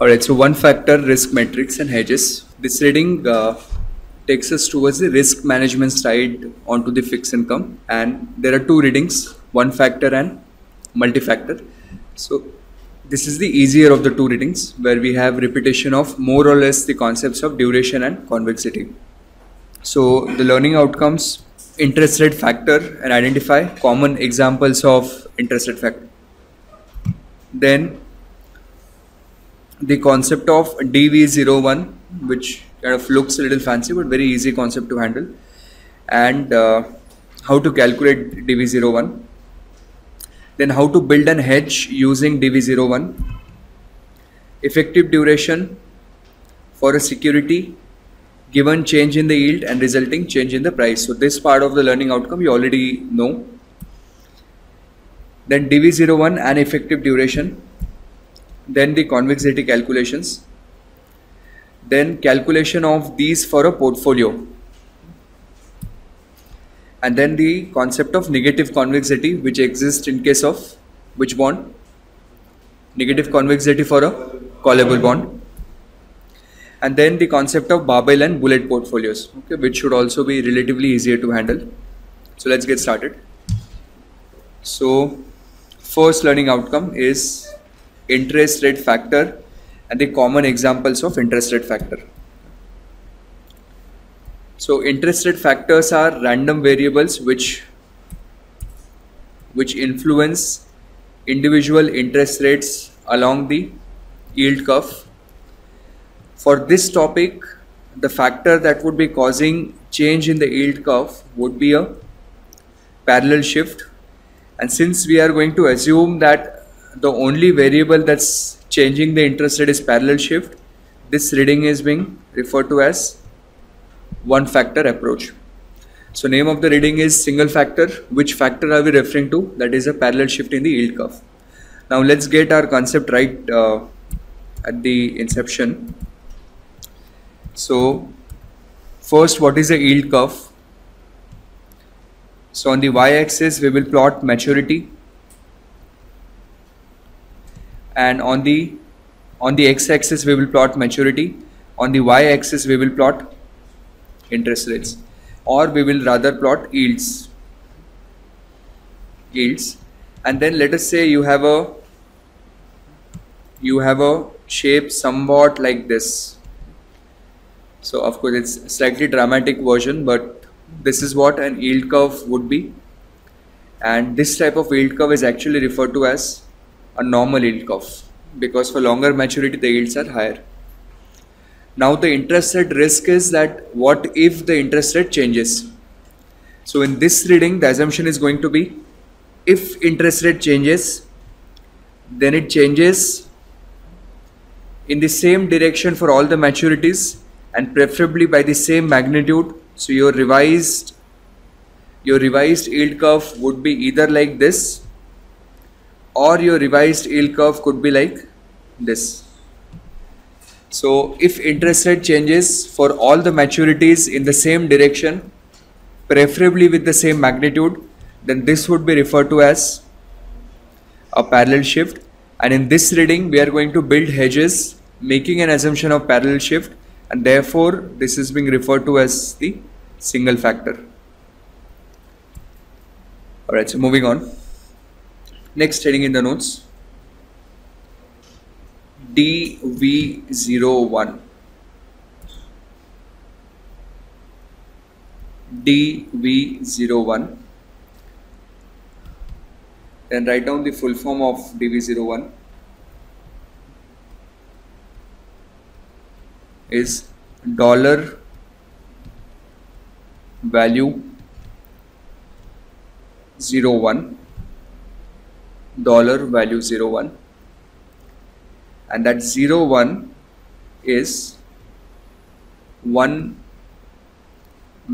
Alright, so one factor risk metrics and hedges. This reading uh, takes us towards the risk management side onto the fixed income, and there are two readings one factor and multi factor. So, this is the easier of the two readings where we have repetition of more or less the concepts of duration and convexity. So, the learning outcomes interest rate factor and identify common examples of interest rate factor. Then the concept of DV01, which kind of looks a little fancy but very easy concept to handle, and uh, how to calculate DV01. Then how to build an hedge using DV01. Effective duration for a security given change in the yield and resulting change in the price. So this part of the learning outcome you already know. Then DV01 and effective duration then the convexity calculations, then calculation of these for a portfolio, and then the concept of negative convexity which exists in case of which bond? Negative convexity for a callable bond. And then the concept of barbell and bullet portfolios, okay, which should also be relatively easier to handle. So let's get started. So first learning outcome is interest rate factor and the common examples of interest rate factor. So interest rate factors are random variables which which influence individual interest rates along the yield curve. For this topic, the factor that would be causing change in the yield curve would be a parallel shift. And since we are going to assume that the only variable that's changing the interest rate is parallel shift. This reading is being referred to as one factor approach. So name of the reading is single factor. Which factor are we referring to? That is a parallel shift in the yield curve. Now let's get our concept right uh, at the inception. So first what is a yield curve? So on the y-axis we will plot maturity and on the on the x-axis we will plot maturity. On the y-axis we will plot interest rates. Or we will rather plot yields. Yields. And then let us say you have a you have a shape somewhat like this. So of course it's slightly dramatic version but this is what an yield curve would be. And this type of yield curve is actually referred to as a normal yield curve because for longer maturity the yields are higher. Now the interest rate risk is that what if the interest rate changes? So in this reading the assumption is going to be if interest rate changes then it changes in the same direction for all the maturities and preferably by the same magnitude so your revised your revised yield curve would be either like this or your revised yield curve could be like this. So if interest rate changes for all the maturities in the same direction, preferably with the same magnitude, then this would be referred to as a parallel shift. And in this reading, we are going to build hedges, making an assumption of parallel shift, and therefore this is being referred to as the single factor. Alright, so moving on. Next heading in the notes. DV01 DV01 then write down the full form of DV01 is dollar value 01 dollar value 01 and that 01 is one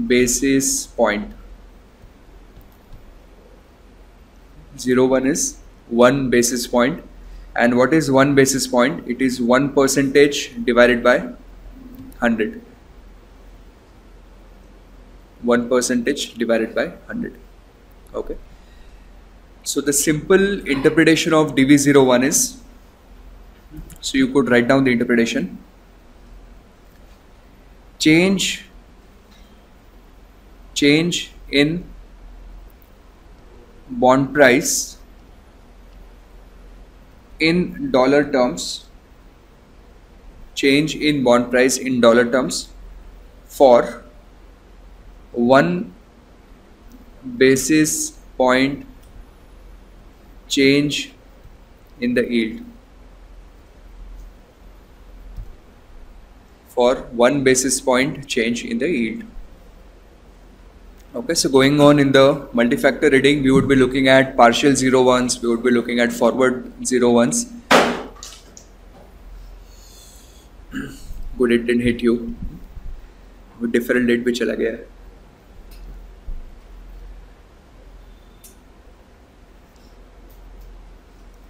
basis point. 01 is one basis point. And what is one basis point? It is one percentage divided by 100 one percentage divided by 100 okay so the simple interpretation of DV01 is So you could write down the interpretation. Change change in bond price in dollar terms change in bond price in dollar terms for 1 basis point change in the yield for one basis point change in the yield. Okay so going on in the multi-factor reading we would be looking at partial zero ones we would be looking at forward zero ones. Good it didn't hit you. Different date which i get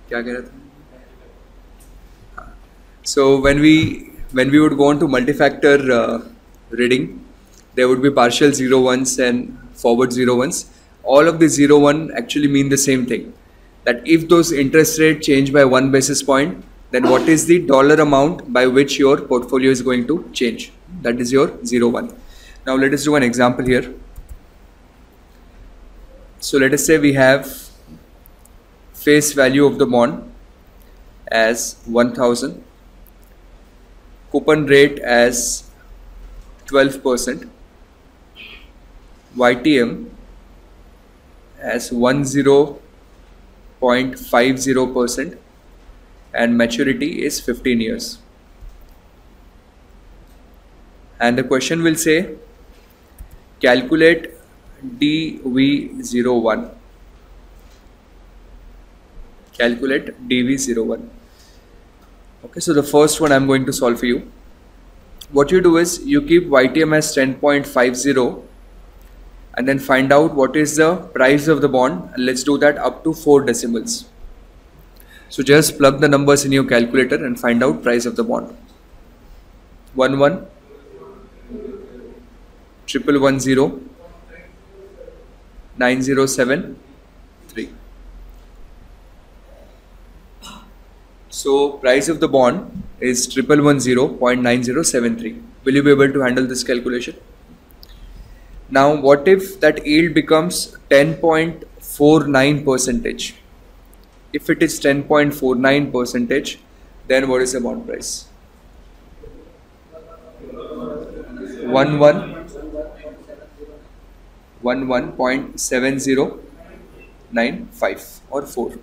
क्या कह रहा था so when we when we would go on to multi-factor uh, reading there would be partial zero ones and forward zero ones all of the zero one actually mean the same thing that if those interest rate change by one basis point then what is the dollar amount by which your portfolio is going to change that is your zero one now let us do an example here so let us say we have face value of the bond as 1000 coupon rate as 12% YTM as 10.50% and maturity is 15 years. And the question will say calculate DV01 calculate dv01 okay so the first one i'm going to solve for you. What you do is you keep ytm as 10.50 and then find out what is the price of the bond and let's do that up to four decimals. So just plug the numbers in your calculator and find out price of the bond. 1 1 triple one zero nine zero seven So price of the bond is triple one zero point nine zero seven three. Will you be able to handle this calculation? Now what if that yield becomes 10.49 percentage? If it is 10.49 percentage, then what is the bond price? 1 1 11.7095 or 4.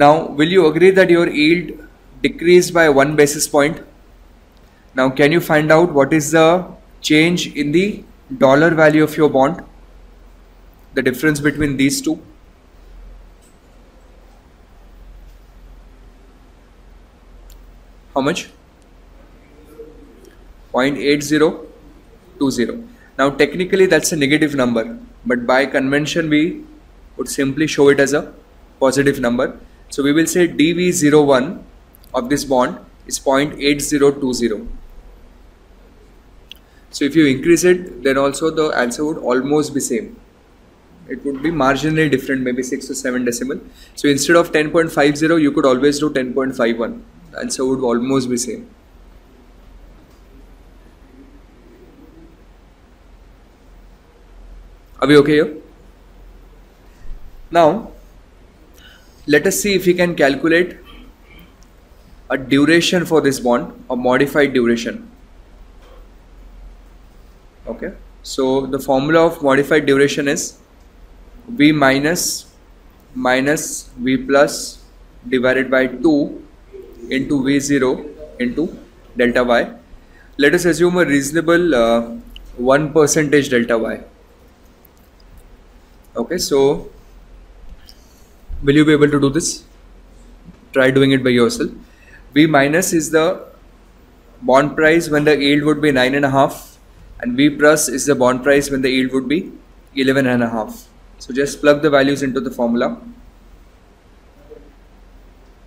Now, will you agree that your yield decreased by 1 basis point? Now, can you find out what is the change in the dollar value of your bond? The difference between these two? How much? 0.8020. Now, technically, that's a negative number, but by convention, we would simply show it as a positive number. So we will say dV01 of this bond is 0.8020. So if you increase it, then also the answer would almost be same. It would be marginally different, maybe 6 or 7 decimal. So instead of 10.50, you could always do 10.51. The answer would almost be same. Are we okay here? Now, let us see if we can calculate a duration for this bond a modified duration. Okay. So the formula of modified duration is v minus minus v plus divided by 2 into v0 into delta y. Let us assume a reasonable uh, 1 percentage delta y. Okay so Will you be able to do this? Try doing it by yourself. V minus is the bond price when the yield would be nine and a half and V plus is the bond price when the yield would be 11 and a half. So just plug the values into the formula.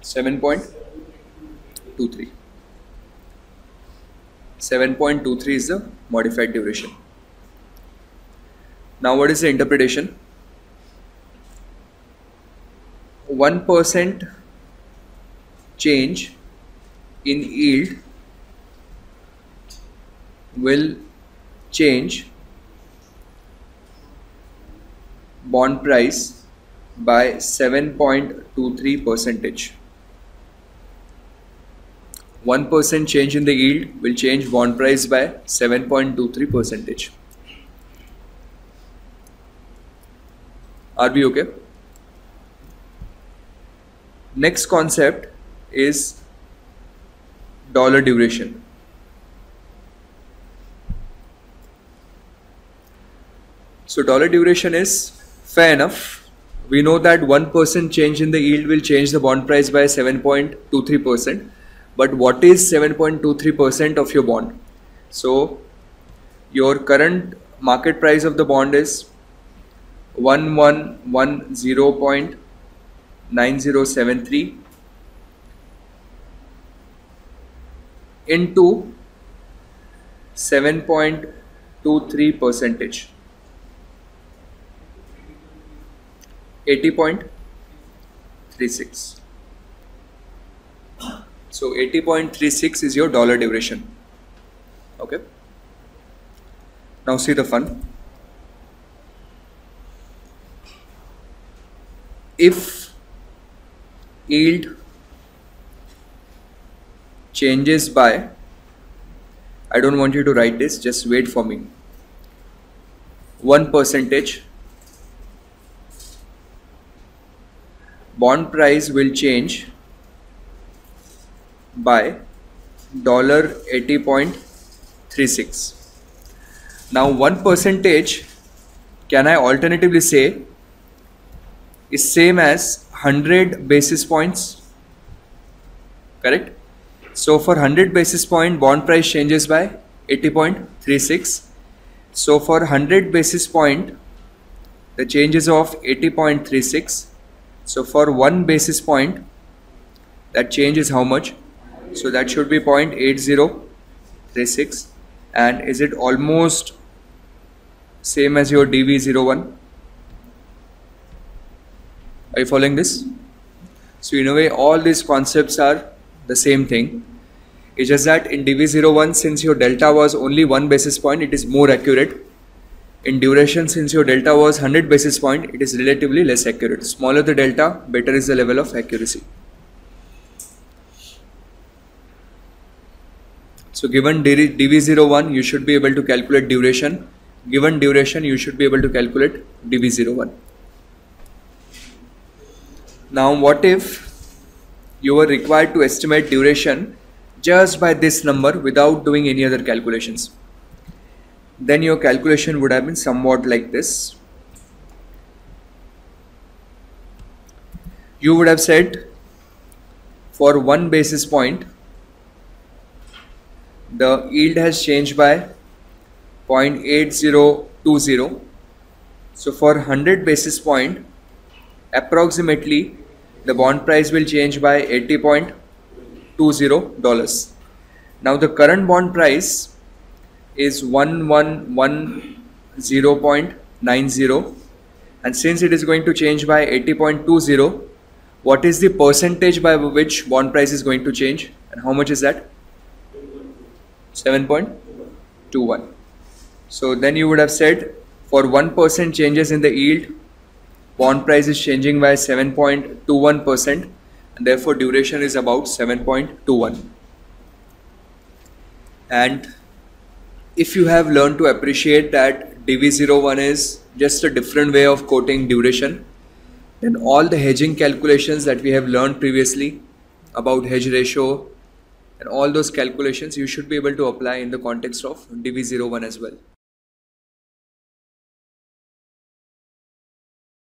7.23. 7.23 is the modified duration. Now what is the interpretation? 1% change in yield will change bond price by 7.23 percentage. 1% change in the yield will change bond price by 7.23 percentage. Are we okay? Next concept is dollar duration. So dollar duration is fair enough. We know that 1% change in the yield will change the bond price by 7.23%. But what is 7.23% of your bond? So your current market price of the bond is 1110.9073 into 7.23 percentage. 80.36 so 80.36 is your dollar duration. Okay? Now see the fun if yield changes by I don't want you to write this just wait for me. 1 percentage. Bond price will change by dollar 80.36 now 1 percentage can I alternatively say is same as 100 basis points. Correct? So for 100 basis point bond price changes by 80.36 so for 100 basis point the changes of 80.36 so for 1 basis point that change is how much? So that should be 0.8036 and is it almost same as your dv01 are you following this? So in a way all these concepts are the same thing. It's just that in dv01 since your delta was only 1 basis point it is more accurate. In duration since your delta was 100 basis point it is relatively less accurate. Smaller the delta better is the level of accuracy. So given dV01, you should be able to calculate duration. Given duration, you should be able to calculate dV01. Now what if you were required to estimate duration just by this number without doing any other calculations? Then your calculation would have been somewhat like this. You would have said for one basis point the yield has changed by 0.8020 so for 100 basis point approximately the bond price will change by 80.20 dollars. Now the current bond price is 1110.90 and since it is going to change by 80.20 what is the percentage by which bond price is going to change? And how much is that? 7.21 so then you would have said for 1% changes in the yield bond price is changing by 7.21 percent and therefore duration is about 7.21 and if you have learned to appreciate that dv01 is just a different way of quoting duration then all the hedging calculations that we have learned previously about hedge ratio and all those calculations you should be able to apply in the context of dv01 as well